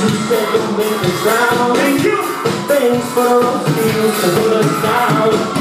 She said the wind is drowning you. Thanks for the feels to put us down